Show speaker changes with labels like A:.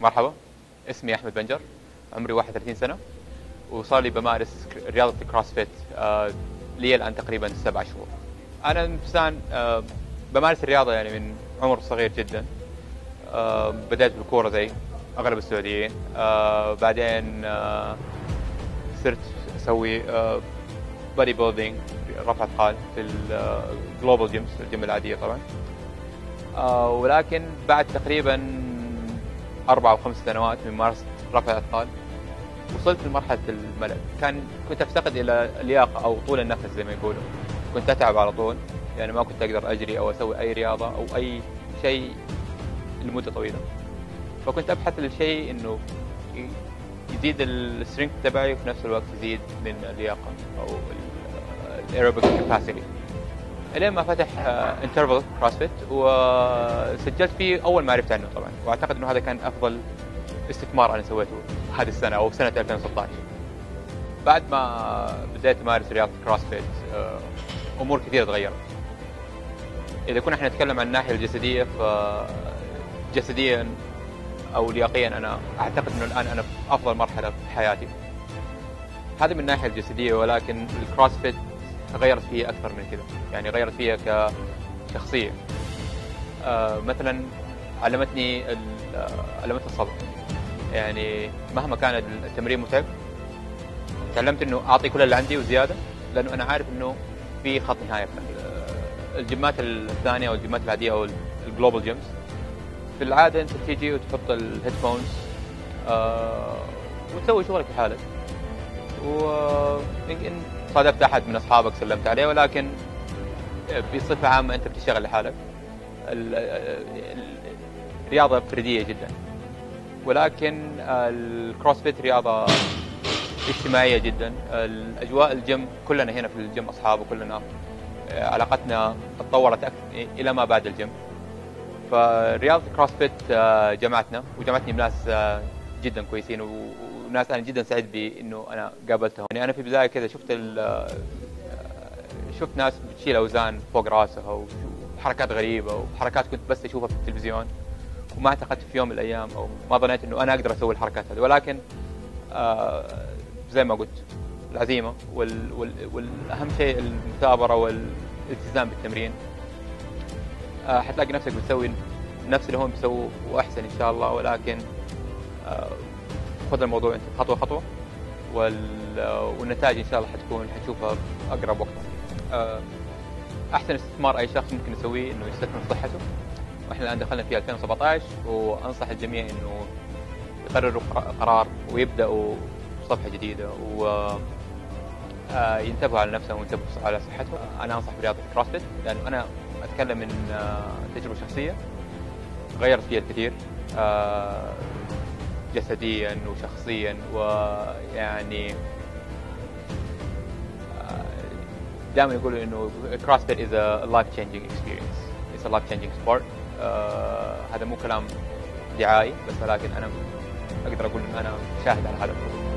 A: مرحبا اسمي أحمد بنجر عمري 31 سنة وصار لي بمارس رياضة ال CrossFit آه، لي الان تقريبا سبع شهور. أنا إنسان آه، بمارس الرياضة يعني من عمر صغير جدا آه، بدأت بالكورة زي أغلب السعوديين بعدين صرت أسوي body building رفع أثقال في ال global gyms الجيم العادية طبعا. ولكن بعد تقريبا أربع أو خمس سنوات من ممارسه رفع الأثقال. وصلت لمرحلة الملل. كان كنت أفتقد إلى اللياقة أو طول النفس زي ما يقولوا. كنت أتعب على طول. يعني ما كنت أقدر أجري أو أسوي أي رياضة أو أي شيء لمدة طويلة. فكنت أبحث لشيء إنه ي- يزيد السترينث تبعي وفي نفس الوقت يزيد من اللياقة أو ال aerobic capacity إلين ما فتح Interval CrossFit وسجلت فيه أول ما عرفت عنه طبعا. وأعتقد إنه هذا كان أفضل استثمار أنا سويته هذه السنة أو سنة 2016 بعد ما بديت أمارس رياضة CrossFit آه، أمور كثيرة تغيرت. إذا كنا إحنا نتكلم عن الناحية الجسدية ف جسديا أو لياقيا أنا أعتقد إنه الآن أنا في أفضل مرحلة في حياتي. هذا من الناحية الجسدية ولكن ال CrossFit غيرت فيها أكثر من كذا يعني غيرت فيها كشخصية. آه مثلا علمتني آه، علمتني الصبر. يعني مهما كان التمرين متعب تعلمت إنه أعطي كل اللي عندي وزيادة لأنه أنا عارف إنه في خط نهاية. في ال- الجيمات الثانية أو الجيمات العادية أو ال global gyms في العادة أنت تيجي وتحط ال headphones آه وتسوي شغلك لحالك. ويمكن صادفت أحد من أصحابك سلمت عليه ولكن بصفة عامة أنت بتشتغل لحالك. ال- ال- الرياضه فردية جدا. ولكن ال CrossFit رياضة اجتماعية جدا. الأجواء الجيم كلنا هنا في الجيم أصحاب وكلنا علاقتنا تطورت إلى ما بعد الجيم. فرياضة الكروسفيت جمعتنا وجمعتني بناس جدا كويسين وناس أنا جدا سعيد بإنه أنا قابلتهم. يعني أنا في البداية كذا شفت آه، شفت ناس بتشيل أوزان فوق راسها وحركات غريبة وحركات كنت بس أشوفها في التلفزيون وما اعتقدت في يوم من الأيام أو ما ظنيت إنه أنا أقدر أسوي الحركات هذه. ولكن آه زي ما قلت العزيمة وال وال والأهم شيء المثابرة والالتزام بالتمرين. آه حتلاقي نفسك بتسوي نفس اللي هم بيسووه وأحسن إن شاء الله. ولكن آه خذ الموضوع انت خطوة خطوة وال والنتائج إن شاء الله حتكون حتشوفها في أقرب وقت. آه أحسن استثمار أي شخص ممكن يسويه إنه يستثمر في صحته. وإحنا الآن دخلنا في 2017 وأنصح الجميع إنه يقرروا قر- قرار ويبدأوا صفحة جديدة و آه، ينتبهوا على نفسهم وينتبهوا على صحتهم. أنا أنصح برياضة الكروسفيت لأنه أنا أتكلم من آه، تجربة شخصية غيرت فيها الكثير. جسديا وشخصيا ويعني دائما يقولوا إنه CrossFit is a life changing experience. It's a life changing sport. آه هذا مو كلام دعائي بس ولكن أنا أقدر أقول إن أنا شاهد على هذا الموضوع.